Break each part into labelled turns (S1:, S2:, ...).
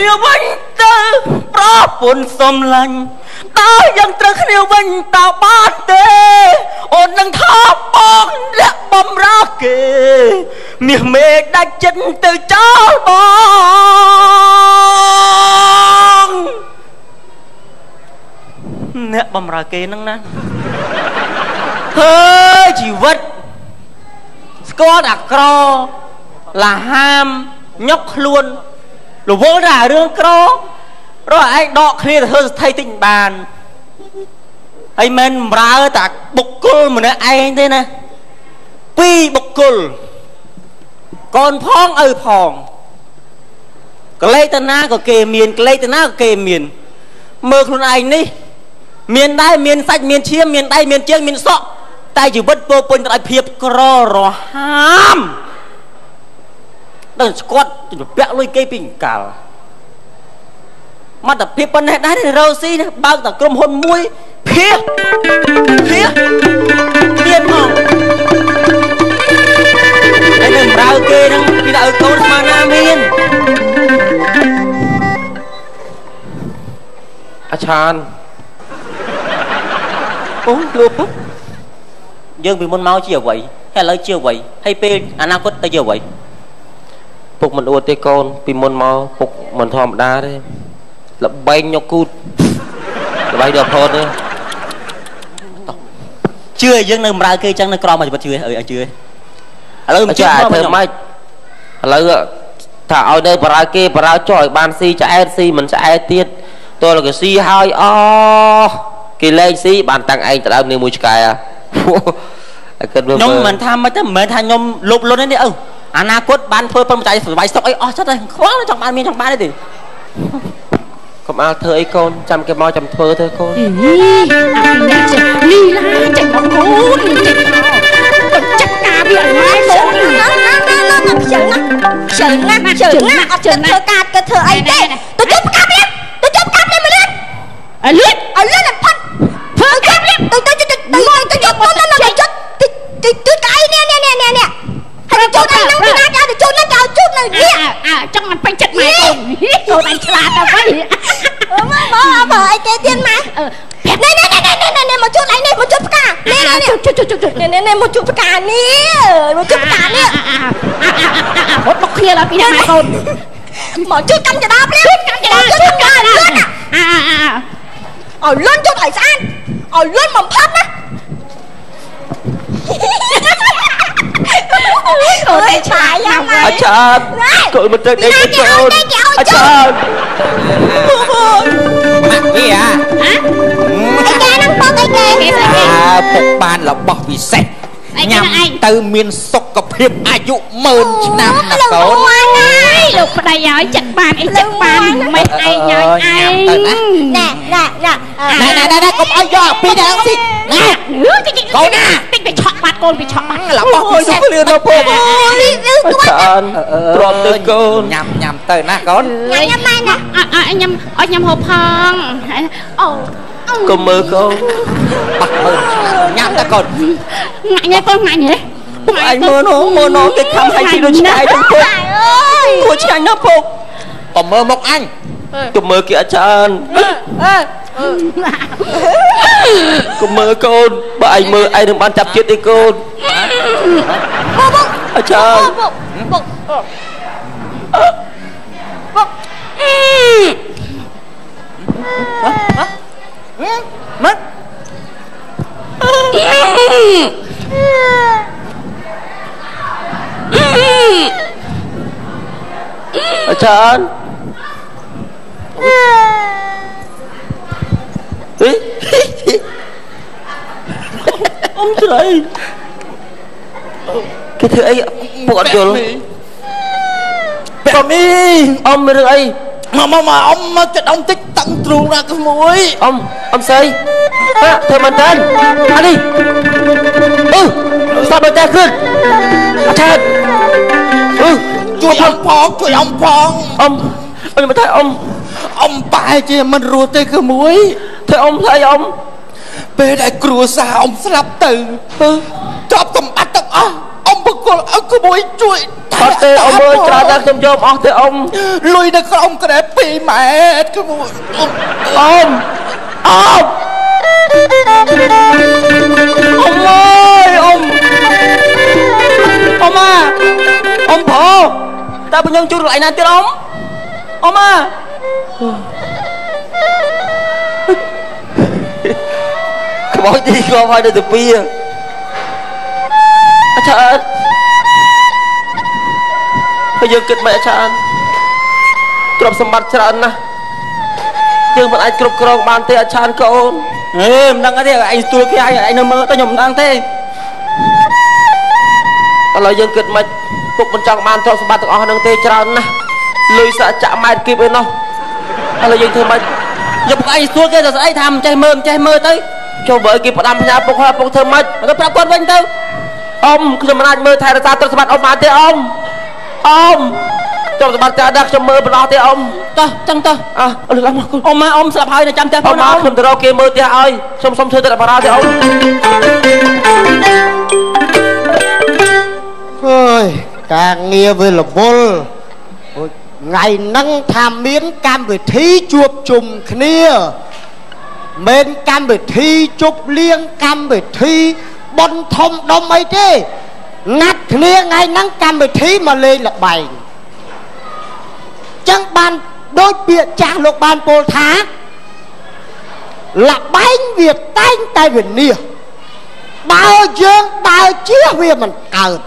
S1: គ្នាវិញទៅប្រពន្ធសំឡាញ់តើយ៉ាងត្រូវគ្នាវិញតើបានទេ អូននឹងថាបងលាក់បំរើគេមាសមេឃដាច់ចិត្តទៅចោលបងអ្នកបំរើគេហ្នឹងណាហើយជីវិតស្គាល់តែក្រលាហាមញុកខ្លួន រវល់តែរឿងក្ររកឯងដកគ្នាទៅធ្វើសទ្ធិតិចបានហើយមិនបំរើតែបុគ្គលម្នាក់ឯងទេណាពីរបុគ្គលកូនផងឪផងកលេសតាណាក៏គេមានកលេសតាណាក៏គេមាន មើលខ្លួនឯងនេះ មានដែរមានសាច់មានឈាមមានដៃមានជើងមានសក់តែជីវិតពោពេញទៅដោយភាពក្ររហាម ដល់ស្គាត់ទៅពាក់លុយគេពីអង្កលមកតែភាពប៉ុណ្ណេះដែររោស៊ីបើកតែក្រុមហ៊ុនមួយភៀសភៀសមានផងហើយនៅម្រើគេហ្នឹងពីតែឲ្យកូនស្មានណាមាន
S2: អាឆាន
S1: អូលូពុកយើងពីមុនមកជាអ្វីហើយឥឡូវជាអ្វីហើយពេលអនាគតទៅជាអ្វី
S2: ពុកមិនអួតទេកូន ពីមុនមកពុកមិនធម្មតាទេល្បែងញុកគូតល្បែងដល់ផតទេ
S1: ជឿយើងនៅបម្រើគេចឹងនៅក្រមជីវិតជឿអើយជឿឥ
S2: ឡូវមិនជឿធ្វើម៉េចឥឡូវថាឲ្យនៅបម្រើគេបម្រើចុះឲ្យបានស៊ីឆ្អែតស៊ីមិនឆ្អែតទៀតតើគេស៊ីហើយអគេលែងស៊ីបានតាំងឯងទៅដើមនេះមួយឆ្កែ
S1: គិតមើលខ្ញុំមិនថាមិនទេមិនមែនថាខ្ញុំលុបលុនទេអើ អនាគតបានធ្វើប៉ុនបច្ច័យសុវ័យសុកអីអស់ចិត្តហើយខ្វល់ចង់បានមានចង់បានទេ
S2: កុំអាលធ្វើអីកូនចាំគេមកចាំធ្វើទៅកូនអី
S3: អាអ្នកចេះលីឡាចេះបងកូនចេះទៅចាត់ការវាឲ្យម៉ែមកណាណាណាណាខ្ជិលណាខ្ជិលណាខ្ជិលណាអត់ចិត្តធ្វើការគេធ្វើអីទេទៅជប់កាប់នេះទៅជប់កាប់នេះមកលឿនអលឿនអលឿនផាត់ធ្វើកាប់នេះទៅទៅទៅទៅទៅជប់ទៅទៅទៅជប់ទៅទៅទៅឯនេះនេះនេះនេះហើយជូនឯងនឹងពីណាចាទៅជូននឹងចោលជូននៅនេះអើចង់មិនពេញចិត្តម៉ែកូនកូនឯងឆ្លាតទៅវិញមើលមកបើអី គេទៀតម៉ែនេះនេះនេះនេះនេះមកជូនឯងនេះមកជូនផ្កានេះនេះជូនជូនជូននេះនេះនេះមកជូនផ្កានេះមកជូនផ្កានេះហត់មកគ្នាដល់ពីណាម៉ែកូនមកជួយកម្មចដាព្រាមកម្មចដាជួយកម្មចដាលឿនអាអាឲ្យលឿនជួយឲ្យស្អាតឲ្យលឿនបំផុតណាកូនតែឆ្លាយ
S2: ហ្នឹងអាចារ្យកូនមិនត្រូវដេកទេកូនអាចារ្យ
S1: ម៉ាក់វាហ៎អី
S3: គេហ្នឹងពុកអីគេគេស្អីគេ
S1: អើពុកបានរបស់ពិសេសញ៉ាំទៅមានសុខភាពអាយុម៉ឺនឆ្នាំណាកូន
S3: លោកប្តីឲ្យចិត្តបានអីចិត្តបានមិនឯងឲ្យឯងណែណែណែណែ
S1: ណែណែណែកុំឲ្យយកពីដែរស៊ី ណែ
S3: កូនណាតិចទៅឆក់បាត់កូនទៅឆក់បាត់
S1: របស់ពិសេសលឿនទៅពុកអូយ
S2: ចានទ្រាំទៅកូន
S1: ញ៉ាំញ៉ាំទៅណាកូន
S3: ញ៉ាំញ៉ាំណាអញញ៉ាំអញញ៉ាំហូបផងអូ
S2: កុំមើលកូន
S1: បាត់មើលញ៉ាំតែកូន
S3: ងាក់ញ៉ែកូនងាក់ញ៉ែ
S1: ពុកឯងមើលនោះមើលនោះគេខំឲ្យជីដូចឆ្ងាយទៅពុកអើយគួរឆ្ងាញ់ណាស់ពុកកុំមើលមុខអញ
S2: កុំមើលគេអាចារ្យអើ កុំមើលកូនបើឯងមើលឯងនឹងបានចាប់ជាតិទេកូន
S3: ពុក
S2: អាចារ្យ
S3: ពុកពុកពុក
S1: ម៉ាក់
S2: អាចារ្យ អ៊ំស្រីគេធ្វើអីពួកអត់យល់
S1: បងនេះ
S2: អ៊ំរឿងអី
S1: មកមកមកអ៊ំមកចិត្តអ៊ំតិចតឹងទ្រូងណាក្មួយ
S2: អ៊ំអ៊ំស្រីបាទធ្វើមែនតើអានេះអឺស្ដាប់តែขึ้นអាចារ្យ
S1: អឺជួយអ៊ំផងជួយអ៊ំផង
S2: អ៊ំអ៊ំមកថាអ៊ំ
S1: អ៊ំប្រហែលជាមិនរស់ទេក្មួយ
S2: ធ្វើអ៊ំស្អីអ៊ំ
S1: ពេលដែលគ្រួសារអ៊ំស្លាប់ទៅជាប់សម្បត្តិទាំងអស់អ៊ំបកគលឲ្យក្មួយជួយ
S2: អត់ទេអ៊ំមើលច្រើនតែខ្ញុំយកអស់ទេអ៊ំ
S1: លុយនៅក្រោមក្រែ
S4: 2ម៉ែត្រក្មួយ
S1: អ៊ំអ៊ំអ៊ំអើយអ៊ំអ៊ំអាអ៊ំប្រុសតើបងខ្ញុំជួយកន្លែងណាទៀតអ៊ំអ៊ំអា
S2: ខ្មោចទីខ្មោចឲ្យនៅទៅពីអាចារ្យហើយយើងគិតមិនអាចារ្យទ្រព្យសម្បត្តិច្រើនណាស់យើងមិនអាចគ្រប់គ្រងបានទេអាចារ្យកូន
S1: អេមិនដឹងទេឯងស្ទួលគេឲ្យឯងនៅមើលទៅខ្ញុំមិនដឹងទេឥ
S2: ឡូវយើងគិតមិនពុកមិនចង់បានទ្រព្យសម្បត្តិទាំងអស់ហ្នឹងទេច្រើនណាស់លុយសាក់ចាក់ម៉ែត្រគីបឯណោះឥឡូវយើងធ្វើមិន
S1: យកពុកឯងស្ទួលគេទៅស្អីថាមិនចេះមើលមិនចេះមើលទៅ
S2: ចុះបើគេផ្ដាំផ្ញើពុកហើយពុកធ្វើមិន
S1: ទៅប្រាប់គាត់វិញទៅ
S2: អ៊ំខ្ញុំមិនអាចមើលថែរក្សាទ្រព្យសម្បត្តិអ៊ំបានទេអ៊ំអ៊ំទ្រព្យសម្បត្តិចាស់ដែរខ្ញុំមើលបណ្ដោះទេអ៊ំ
S1: តោះចឹងតោះ
S2: អើលើកមក
S1: អ៊ំម៉ែអ៊ំស្លាប់ហើយនៅចាំផ្ទះ
S2: ផងអ៊ំខ្ញុំទៅរកគេមើលផ្ទះឲ្យខ្ញុំសុំធ្វើទៅបារោទេអ៊ំ
S4: អើយការងារវារវល់ថ្ងៃហ្នឹងថាមានកម្មវិធីជួបជុំគ្នា មិនកម្មវិធីជប់លៀងកម្មវិធីបន់ធំដុំអីទេណាត់គ្នាថ្ងៃហ្នឹងកម្មវិធីមកលេងលបែងចឹងបានដូចពាក្យចាស់លោកបានពោលថាលបែងវាតែងតែវិនិច្ឆ័យបើយើងដើរជៀសវាមិនកើត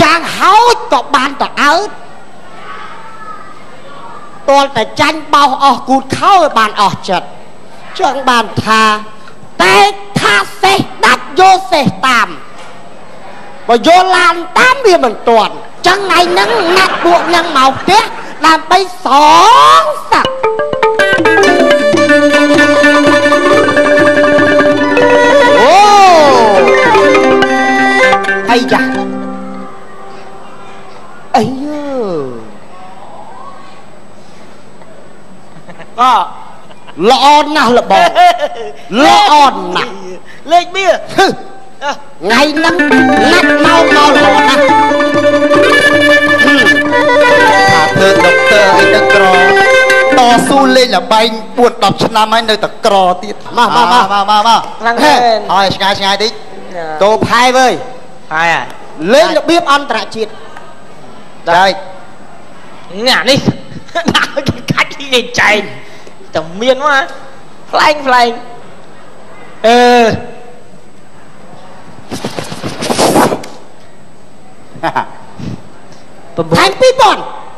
S4: យ៉ាងហោចក៏បានតែអើតតលតែចាញ់បោសអស់គូតខោឲ្យបានអស់ចិត្ត ចង់បានថាតែថាសេះដាច់យកសេះតាមបើយកឡានតាមវាមិនទាន់ចឹងថ្ងៃហ្នឹងណាត់ពួកញ៉ាំមកផ្ទះដើម្បីសងសឹកអូអីយ៉ាអីយើក៏ ល្អណាស់លបងល្អណាស់
S1: លេខបៀ
S4: ថ្ងៃហ្នឹងណាត់មកមកល្អណាស់ថាធ្វើដុកទ័រអីទៅក្រតស៊ូលេងលបែង4 10ឆ្នាំហើយនៅតែក្រទៀតមកមកមកមកមកមក
S1: ខ្លាំងមែន
S4: ហើយឆ្ងាយឆ្ងាយតិចតោផែវើយ
S1: ផែ
S4: លេងរបៀបអន្តរជាតិដែរ
S1: ញ៉ានេះដាក់គេកាច់គេចែង តែមានមកផ្លែងផ្លែងអឺ
S4: 9 2000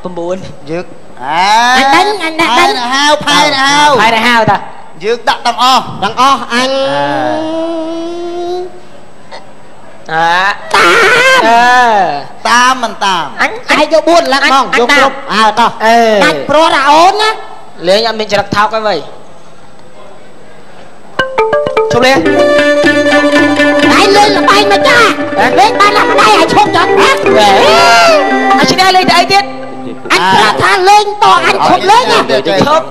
S1: 9
S4: យើងអ
S5: ញដឹងអញដាក់ដឹង
S4: ហៅផែហៅ
S1: ផែហៅតា
S4: យើងដាក់ទាំងអស់
S5: ទាំងអស់អញ
S1: អា
S4: តាមអឺតាមមិនតាម
S5: អញអាចយក4ឡើងហ្មងយកគ្រប់អើតោះដាច់ព្រោះអាអូនណា
S1: លេងអត់មានចរិតថោកទេវ៉ៃជុំលេង
S5: ឯងលេងលបែងមកចាលេងបានតែម្ដាយឲ្យឈប់ចត់ណា
S1: អញឈ្នះលេងតែអីទៀត
S5: អញប្រាប់ថាលេងតអញឈប់លេង
S1: ឈប់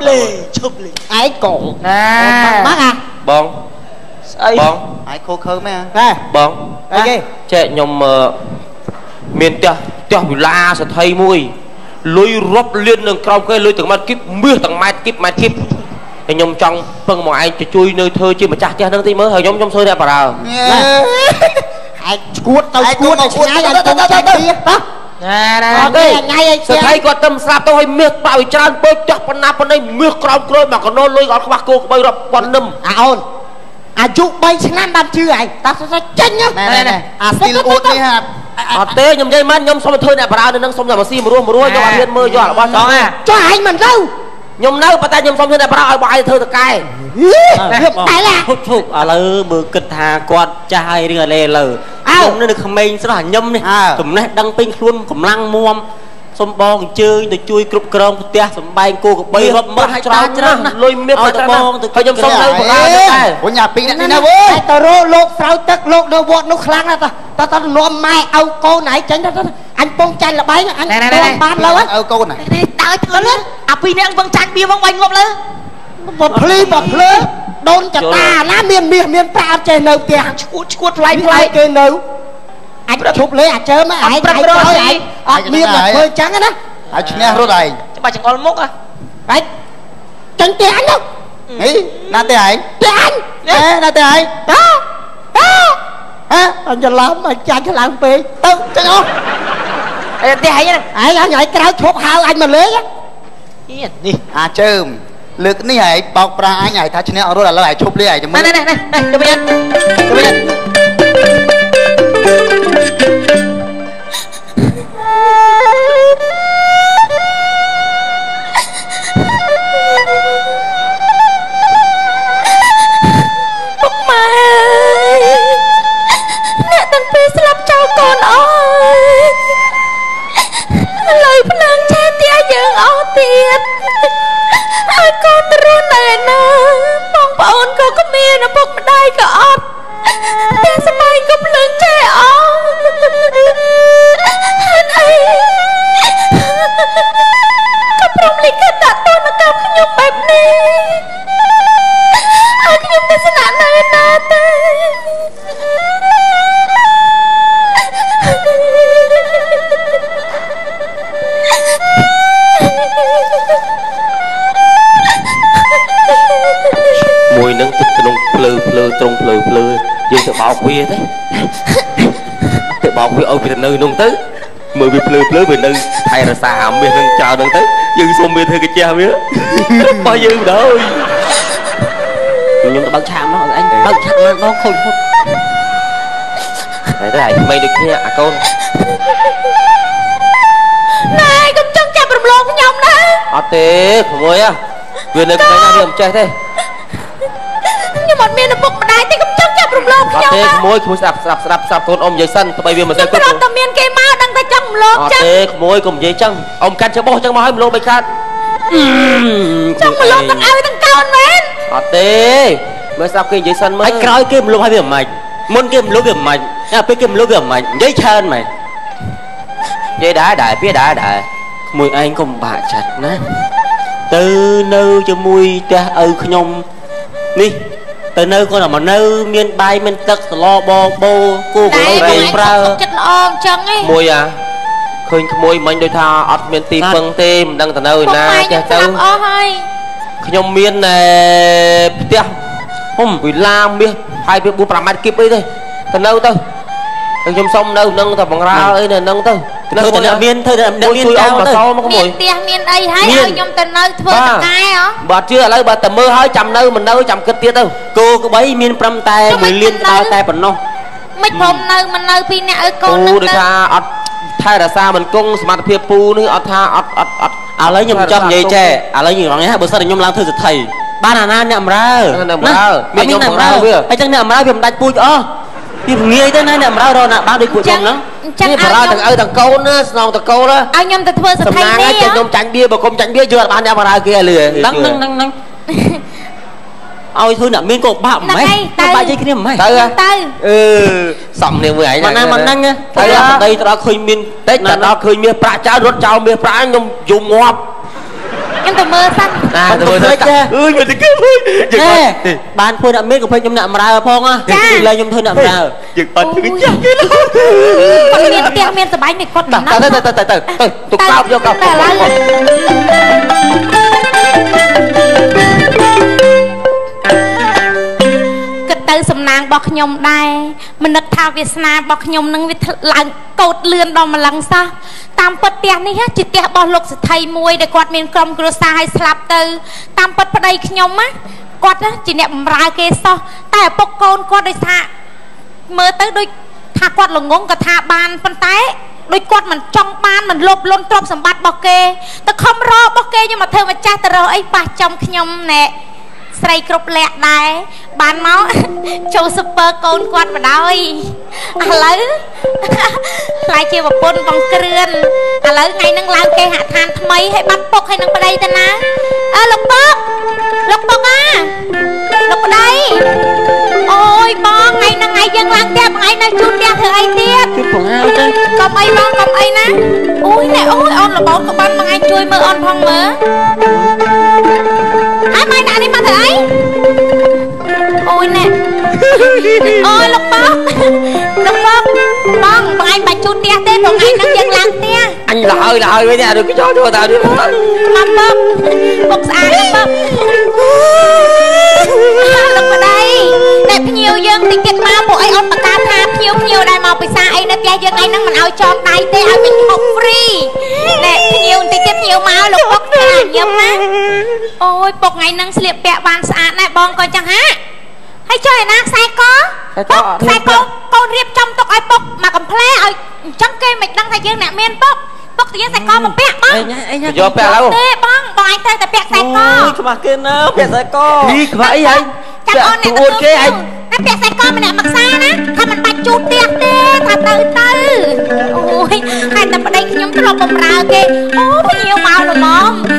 S1: លេងឈប់លេង
S5: ឯងកង
S1: ណា
S5: មកអា
S2: បង
S1: ស្អី
S2: បង
S4: ឯងខូខើមែន
S1: ហ៎
S2: បង
S1: អីគេ
S2: ចែកខ្ញុំមានផ្ទះផ្ទះវិឡាសទ្ធិមួយលុយរាប់លាននឹងក្រោមគេលុយទាំងម៉ាត់គីបមាសទាំងម៉ែត្រគីបម៉ែត្រគីបហើយខ្ញុំចង់ពឹងមកឯងទៅជួយនៅធ្វើជាម្ចាស់ផ្ទះហ្នឹងទីមើលហើយខ្ញុំខ្ញុំធ្វើតែបារើ
S4: ឯងឈួតទៅឈួតទៅឆ្ងាយឯងទៅទៅទៅ
S1: ណា
S5: ណាអូខេថ្ងៃឯង
S2: សថៃគាត់ទៅស្រាប់ទៅឲ្យមាសបើច្រើនពេកចាស់ប៉ុណ្ណាប៉ុណ្ណីមាសក្រោមក្រោយមកកណោលុយអត់ខ្វះគោក្បីរាប់ពាន់នឹម
S4: អាអូន អាយុ3ឆ្នាំបានជឿឯងតោះសចេញណាអាស្ទីលអួតនេះ
S2: អត់ទេខ្ញុំនិយាយមិនខ្ញុំសុំធ្វើអ្នកប្រានៅនឹងសុំតែមកស៊ីមរួសមរួសយកអត់ហ៊ានមើលយករបស់ចង់ណា
S5: ចុះឯងមិនទៅ
S2: ខ្ញុំនៅប៉ុន្តែខ្ញុំសុំធ្វើអ្នកប្រាឲ្យបងឯងធ្វើតកែ
S5: តែឡា
S1: ឈប់ឈប់ឥឡូវមើលគិតថាគាត់ចាស់ហើយរឿងអលេលើខ្ញុំនៅក្មេងស្រស់ខ្ញុំនេះចំណេះដឹងពេញខ្លួនកម្លាំងមួម សុំបងអញ្ជើញទៅជួយគ្រប់គ្រងផ្ទះសំបែងគោកបីរាប់ម៉ឺនច្រើនច្រើនណាលុយមាន
S2: ទៅបងទៅខ្ញុំសុំនៅបរាដែរ
S4: វិញអាពីរនាក់នេះណាវើតែទៅរកលោកស្រោចទឹកលោកនៅវត្តនោះខ្លាំងណាស់តើតើនាំម៉ែឲ្យកូនឯងចេញទៅអញពងចាញ់លបែងអញនាំបានលើឲ្យកូនឯង
S5: តើធ្វើអាពីរនាក់ពងចាញ់បៀមកវាញ់ងប់លើ
S4: បភ្លីបភ្លើដូនចតាណាមានមាសមានប្រាអត់ចេះនៅផ្ទះ
S5: ឈួតឈួតថ្លៃថ្លៃ
S4: គេនៅ អញឈប់លេងអាចើមឯង
S5: ប្រឹករត់ឯង
S4: អត់មានតែធ្វើចឹងណាហើយឈ្នះរត់ឯង
S1: ច្បាស់ចង្អុលមុខហ៎
S4: ហើយចាញ់ទៀតអញទៅ
S6: ហីណាទេឯង
S4: ទៀតអញ
S6: អេណាទេឯង
S4: ហ៎ហ៎ហ៎អញច្រឡំអញចាញ់ខ្លាំងពេកទៅចឹងអស់
S1: អេទេហើយ
S4: ឯងអញឲ្យក្រៅឈប់ហៅអញមកលេង
S6: នេះអាចើមលើកនេះឯងបោកប្រាអញឯងថាឈ្នះអត់រត់ឥឡូវឯងឈប់លេងឯងចាំមើ
S1: ណែ
S6: ល
S1: ណែណែណែទៅវិញទៅវិញ
S5: យើ
S2: ទៅបោកវាឲ្យវានៅនោះទៅមើលវាភ្លើភ្លើវានៅថែរសាអាមាសនឹងចោលនឹងទៅយើងសុំវាធ្វើកាជះវារបស់យើងម្ដង
S1: ខ្ញុំទៅបើកឆាកមកអញបើកឆាកមកបងខូចហូប
S2: តែតែឯងក្មេងដូចគ្នាអាកូន
S5: ណែកុំចង់ចាប់រំលងខ្ញុំណា
S2: អត់ទេក្មួយហ៎វានៅក្មេងណាវាមិនចេះទេ
S5: ខ្ញុំអត់មានឪពុកម្ដាយទេកុំចង់ចាប់ រំលង
S2: អ
S5: ខ្ញុំ
S2: ត់ទេ
S5: ណា
S2: ក្មួយក្មួយស្ដាប់ស្ដាប់ស្ដាប់ស្ដាប់កូនអ៊ំនិយាយសិនទៅបីវាមិន
S5: ខ្ញុំ
S2: សូវគិត
S5: គ្រាន់តែមានគេមកដឹងតែចង់រំលង
S2: អត់
S5: ចឹង
S2: ទេក្មួយកុំនិយាយចឹងអ៊ំកាន់ច្បោះចឹងមកឲ្យមលោបីខាត់
S5: ចង់រំលងទាំងឲ្យទាំងកូនមែន
S2: អត់ទេមើលស្ដាប់គេនិយាយសិនមើល
S1: ហើយក្រោយគេមលុបឲ្យវាមិនមុនគេមលុបវាមិនតែពេលគេមលុបវាមិននិយាយច្រើនមែន
S2: និយាយដែរដែរវាដែរដែរ
S1: ក្មួយឯងកុំបាក់ចិត្តណាទៅនៅជាមួយផ្ទះឪខ្ញុំនេះ ទៅនៅគាត់តែមកនៅ មានបាយមានទឹកសឡបងបោគូក
S5: តែ
S1: លោគេប្រើ
S5: ចិត្តល្អអញ្ចឹងឯង
S2: មួយអាឃើញក្មួយមិញដូចថាអត់មានទីពឹងទេមិនដឹងទៅនៅឯ
S5: ពុក
S2: ណា
S5: ម៉ែខ្ញុំ
S2: ចេះ
S5: ស្ទៅលាប់អស់ហើយ
S2: ខ្ញុំមានអឺផ្ទះហុំវិឡាមាសហើយវា4 5ម៉ែត្រគីបអីទេទៅនៅទៅហើយខ្ញុំសុំនៅនឹងតែបង្រើអីនៅនឹងទៅ
S1: ធ្វើតែអ្នកមានធ្វើតែអ្នក
S2: មួយ
S1: មាន
S2: ជួយអ
S1: ចោ
S2: ម
S1: ល
S2: មក
S1: ទៅ
S2: សល់មកក្មាមួយ
S5: នផ្ទះមានអីហើយ
S2: មាន
S5: ឲ្យខ្ញុំទៅនៅធ្វើតកែហ៎
S2: បាទជឿឥឡូវបើតែមើលហើយចាំនៅមិននៅចាំគិតទៀតទៅ
S1: គោក្បីមាន5តែ1លានក្បាលតែប៉ុណ្ណោះ
S5: មិនព្រមនៅមិននៅពីអ្នកឲ្យកូ
S2: ពូ
S5: ននឹង
S2: ដូច
S5: ទៅ
S2: ថាអត់ថែរក្សាមិនគង់សមត្ថភាពពូនេះអត់ថាអត់អត់អត់
S1: ឥឡូវខ្ញុំចង់និយាយចេះឥឡូវខ្ញុំរងនេះបើសិនតែខ្ញុំឡើងធ្វើសិទ្ធិបានអាណាអ្នកអំរើ
S2: អ្នកអំរើមានខ្ញុំអំរើវា
S1: ហើយចឹងអ្នកអំរើវាមិនដាច់ពូជអស់វាងាយទៅណាអ្នកអំរើរកណាបានដូចពួកខ្ញុំហ្នឹង
S5: អញ្ចឹង
S2: នេះ
S5: ឲ្យ
S2: បរើ
S5: ខ្ញុំ
S2: ទាំងឪទាំងកូនណាស្នងទាំងកូនណា
S5: ឲ្យខ្ញុំទៅធ្វើស
S2: សំ
S5: ថិ
S2: ណាង
S5: នេះ
S2: ឲ្យចេះខ្ញុំចាញ់បៀបើគុំចាញ់បៀយកអត់បានអ្នកបរើគេឲ្យលឺ
S1: ហ្នឹងហ្នឹងហ្នឹងហ្នឹងឲ្យធ្វើអ្នកមានក៏បាក់មិនតែបាក់ជ័យគ្នាមិន
S2: ទៅហ៎
S5: ទៅ
S2: អឺសំនេះមួយឯង
S1: មិនណាមិនហ្នឹង
S2: ទៅ
S1: ទៅ
S2: ហ៎
S1: ប្តីទៅដល់ឃើញមាន
S2: តិចតែដល់ឃើញមាសប្រាក់ចោលរត់ចោលមាសប្រាក់ខ្ញុំយំងាប់
S5: ខ្ញុំទៅមើលសិន
S2: ណាទៅមើលទៅ
S1: ចា
S2: អើយមើលទៅគេអើយយើងអ
S1: ណែ
S2: ត់ទេ
S1: បានធ្វើអ្នកមានក៏ភ័យខ្ញុំអ្នកអំរើផងណាលើខ្ញុំធ្វើអ្នកអំរើ
S2: យើងអត់ធ្វើចាស់គេឡើយ
S5: គាត់មានផ្ទះមានសបាយនេះគាត់មិន
S2: ទៅទៅទៅទៅទៅទៅទុកកោបយកកោប
S5: សំណាងរបស់ខ្ញុំដែរមិននឹកថាវាសនារបស់ខ្ញុំនឹងវាឡើងកោតលឿនដល់ម្លឹងសោះតាមពិតផ្ទះនេះជាផ្ទះរបស់លោកសទ្ធិមួយដែលគាត់មានក្រុមគ្រួសារឲ្យស្លាប់ទៅតាមពិតប្តីខ្ញុំណាគាត់ណាជាអ្នកបម្រើគេសោះតែឪពុកកូនគាត់ដោយសារមើលទៅដូចថាគាត់ល្ងងក៏ថាបានប៉ុន្តែដូចគាត់មិនចង់បានមិនលោភលន់ទ្រព្យសម្បត្តិរបស់គេទៅខំរករបស់គេខ្ញុំមកធ្វើម្ចាស់ទៅរកអីប៉ះចំខ្ញុំណែ ស្រីគ្រប់លក្ខដែរបានមកចូលស៊ុបពើកូនគាត់បដ ாய் ឥឡូវខ្លាយជាប្រពន្ធបងគ្រឿនឥឡូវថ្ងៃហ្នឹងឡើងគេហដ្ឋានថ្មីហើយបាត់ពុកហើយនឹងប្តីទៅណាអើលោកពុកលោកពុកអាលោកប្តីអូយបងថ្ងៃហ្នឹងថ្ងៃយើងឡើងផ្ទះថ្ងៃនៅជូនផ្ទះធ្វើអីទៀត
S1: ជួយបង្ហាញទៅ
S5: កុំអីបងកុំអីណាអូយណែអូយអូនរបោតក៏បានមួយថ្ងៃជួយមើលអូនផងមើល អើម៉ែដាក់នេះមកធ្វើអីអូយណែអូយលោកបងលោកបងបងបងឯងបាច់ជួយូតផ្ទះទេព្រោះថ្ងៃហ្នឹងយើងឡើងផ្ទះ
S2: អញលហើយលហើយវិញអាឬក៏ចូលចូលតើនេះ
S5: មកពុកពុកស្អាតណាស់ ពិសាអីនៅផ្ទះយើងថ្ងៃហ្នឹងមិនឲ្យចងដៃទេឲ្យវិញហូបហ្វ្រីតែភ្ញៀវតិចទៀតភ្ញៀវមកលោកពុកថាញឹមណាអូយពុកថ្ងៃហ្នឹងស្លៀកពាក់បានស្អាតណាស់បងក៏ចឹងហាហើយចុះឯណាខ្សែកពុកខ្សែកកូនរៀបចំទុកឲ្យពុកមកកំ pl ែឲ្យអញ្ចឹងគេមិនដឹងថាយើងអ្នកមានពុកពុកទៅយើងខ្សែកមកពាក់បង
S1: អីញ៉ាអីញ៉ា
S2: យកពាក់ឡូវ
S5: ទេបងបងឯងត្រូវតែពាក់ខ្សែក
S1: អូយខ្មាស់គេណាពាក់ខ្សែក
S2: នេះខ្វះអីហើយ
S5: ចាំអូនអ្នក
S2: អួតគេអញ
S5: ណាពាក់ខ្សែកម្នាក់មកខ្សែណាថាមិនបាច់ ជូតផ្ទះទេថាទៅទៅអូយហើយតែប្តីខ្ញុំធ្លាប់បំរើគេអូភ្ញៀវមកល្មម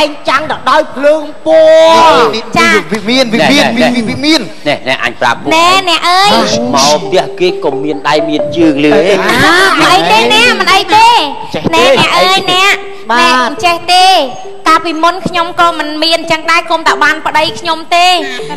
S5: ចែ
S4: ងចាំងទៅដោយភ្លើងពណ៌
S6: វិមានវិមានវិមាន
S2: នេះនេះអញប្រាប់ពួក
S5: ណែអ្នកអើយ
S2: មកផ្ទះគេក៏មានដៃមានជើងលើឯង
S5: មិនអីទេណែមិនអីទេណែអ្នកអើយអ្នកណែមិនចេះទេ កាលពីមុនខ្ញុំក៏មិនមានចឹងដែរគុំតែបានប្តីខ្ញុំទេ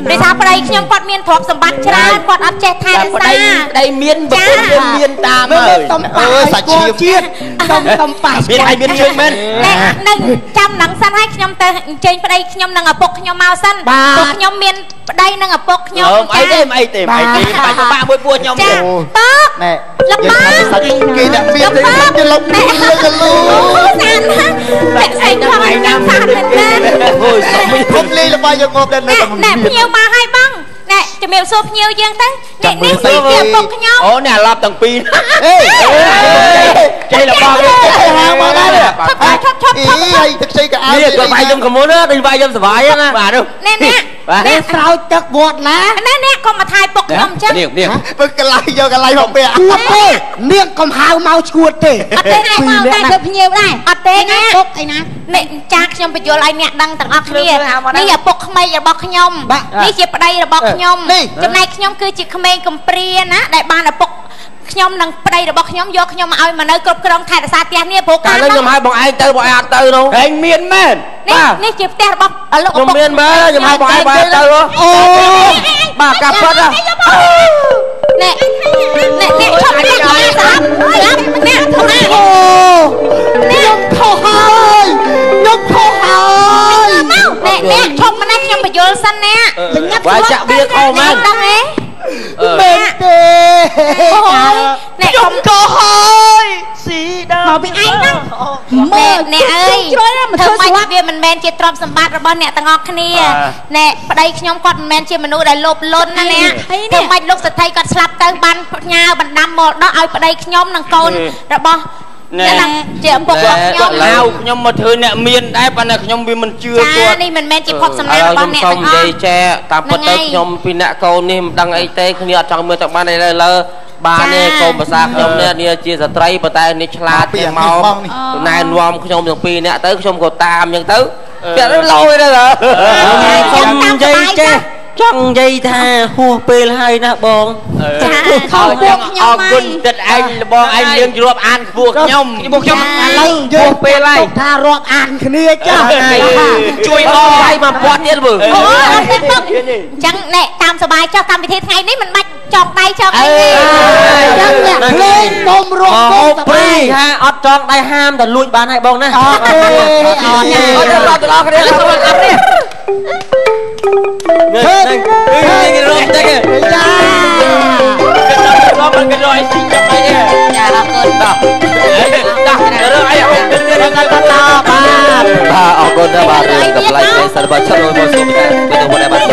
S5: ដោយសារប្តីខ្ញុំគាត់មានទ្រព្យសម្បត្តិច្រើនគាត់អត់ចេះថែរ
S2: ប្ក្សាតីប្តីមានប្រពន្ធវាមានតាម
S4: មើ
S2: ហើ
S4: ល
S2: យ
S4: តំប៉ាសាច់ឈាមជាតិតំតំប៉ា
S2: មានដៃមានជើងមែន
S5: ណែនឹងចាំនឹងសិនឲ្យខ្ញុំទៅអញ្ជើញប្តីខ្ញុំនិងឪពុកខ្ញុំមកសិនពួកខ្ញុំមានប្តីនិងឪពុកខ្ញុំ
S2: អឺអីទេអីទេអីទេបាច់បាក់មួយពួកខ្ញុំ
S5: ចា
S2: ទេ
S5: បើ
S6: ណែ
S5: លំបា
S6: សាច់គេអ្នកមានទេសាច់គេលុបលុបកលូ
S5: អូសានណាពាក់ស្អីផងណាសានមែនទេ
S2: អូយសុំមិន
S6: គុំលេងលបាយយកងប់ដែរនៅ
S5: ណែ
S6: តែមិន
S5: ណែ
S6: មាន
S5: ភ្ញៀវមកឲ្យបងណែជំរាបសួរភ្ញៀវយើងទៅនេះនេះគឺឪពុកខ្ញុំ
S2: អូនេះអាឡប់ទាំងពីរ
S6: អេ
S2: ចេះរបស់គេ
S6: ហាងមកដែរ
S5: ឈប់ឈប់ឈប់ឈប់
S6: អីហើយទឹកខ្ចីក៏អោ
S2: នេះគាត់បាយខ្ញុំកមុនណាដូចបាយខ្ញុំសុបាយណាបាទនោះ
S5: ណែណែ
S2: បាទ
S4: នេះស្រោចទឹកវត្តណា
S5: ណែណែកុំមកថៃពុកខ្ញុំអញ្ចឹង
S2: នេះនេះ
S6: ពឹកកន្លៃយកកន្លៃមកពាក់
S4: ឈួតទេនាងកំហៅមកឈួតទេ
S5: អត់ទេណែមកតែធ្វើភ្ញៀវដែរអត់ទេណែពុកអីណានេះចាខ្ញុំបញ្យល់ឲ្យអ្នកដឹងទាំងអស់គ្នានេះឪពុកក្មេករបស់ខ្ញុំនេះជាប្តីរបស់ខ្ញុំចំណែកខ្ញុំគឺជាក្មេងកំព្រាណាដែលបានឪពុក ខ្ញុំនិងប្តីរបស់ខ្ញុំយកខ្ញុំមកឲ្យមកនៅគ្រប់គ្រងថែរក្សាផ្ទះនេះព្រោះ
S2: កា
S5: កា
S2: ល
S5: ល
S2: នេះខ្ញុំឲ្យបងឯងទៅបងឯងអត់ទៅនោះឯងមានមែន
S5: នេះ
S2: បាទ
S5: នេះជាផ្ទះរបស់លោកឪ
S2: ខ្ញុំ
S5: ពុក
S2: មានមែនខ្ញុំឲ្យបងឯងបងឯងទៅអូបាទកាប់ប៉ាត់ណា
S5: ណែណែណែឈប់នេះស្អាតស្អាតស្អាតណែធំណា
S4: អូខ្ញុំខុសហើយខ្ញុំខុសហើយ
S5: មកណែណែឈប់មកណាខ្ញុំបញ្យល់សិនណែ
S2: បាយចាក់វាខុសមែន
S5: ដឹងទេ
S4: មែនទេ
S5: ពីឯងហ្នឹងមើលអ្នកអើយធ្វើម៉េចវាមិនមែនជាទ្រព្យសម្បត្តិរបស់អ្នកទាំងអស់គ្នាណែប្តីខ្ញុំគាត់មិនមែនជាមនុស្សដែលលោភលន់ណាអ្នកធ្វើម៉េចលោកសទ្ធិគាត់ស្លាប់ទៅបានផ្ញើបណ្ដាំមរតកឲ្យប្តីខ្ញុំនិងកូនរបស់អ្នកនឹងជាឪពុករបស់ខ្ញុំ
S2: គាត់ឡៅខ្ញុំមកធ្វើអ្នកមានដែរប៉ុន្តែខ្ញុំវាមិនជឿ
S5: ចា
S2: គាត់
S5: នេះមិនមែនជាភពសំណាង
S2: ឥឡូវ
S5: របស់
S2: ខ្ញុំ
S5: អ្នក
S2: សូម
S5: ទាំងអ
S2: និយាយ
S5: ស់
S2: ចែតាមពិតទៅខ្ញុំពីអ្នកកូននេះមិនដឹងអីទេគ្នាអត់ចង់មើលទៅបានអីលើលើ បានទេកូនភាសាខ្ញុំនេះនេះជាស្ត្រីប៉ុន្តែនេះឆ្លាតទេមកណែនាំខ្ញុំទាំងពីរអ្នកទៅខ្ញុំក៏តាមអញ្ចឹងទៅពាក់ទៅលយទៅហ៎
S1: ខ្ញុំនិយាយចេះ ចង់និយាយថាហួសពេលហើយណាបង
S5: ចា
S2: អរចឹងអរគុណទឹកឯងបងឯងលៀងជ្រាបអានខ្ពស់ខ្ញុំពួកខ្ញុំ
S4: ឥឡូវយើង
S2: ពេលហើយ
S4: ថារាប់អានគ្នាចាស់
S2: ជួយអស់ដៃមកពាត់ទៀតមើល
S5: អូអត់ទេពុកអញ្ចឹងណែតាមសបាយចុះកម្មវិធីថ្ងៃនេះមិនបាច់ចងដៃចងអីទេ
S4: ចឹងអ្នកភ្លេងមុំរក
S1: ហ
S4: គុំូ
S1: ប
S4: ស
S1: ព្រី
S4: បាយ
S1: ថាអត់ចង់ដៃហាមតែលួចបានហើយបងណា
S4: អត់ទេអត់ទេ
S2: អត់ទេរត់ទៅដល់គ្នាសូមអាប់នេះ
S1: នេះនេះនេះរត់តែគេ
S4: ចា
S2: ដល់មិនក៏រយស៊ីចាំអីទេ
S5: ចាអរគុណ
S2: ដល់ដល់រើអីអត់គិតទេដល់ដល់ បាទបាទអរគុណណាស់បាទតម្លៃនៃសិល្បៈឆ្លុយមកសូមតែពីទៅ